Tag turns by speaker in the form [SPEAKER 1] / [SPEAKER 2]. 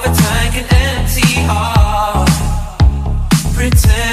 [SPEAKER 1] overtank an empty heart. Pretend.